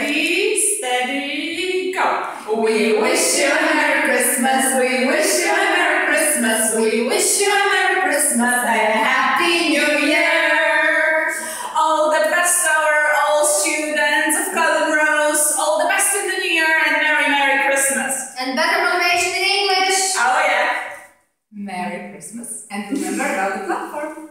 steady, steady, go. We wish you a Merry Christmas, we wish you a Merry Christmas, we wish you a Merry Christmas and a Happy New Year. All the best our all students of Colin Rose, all the best in the new year and Merry Merry Christmas. And better motivation in English. Oh yeah. Merry Christmas and remember about the platform.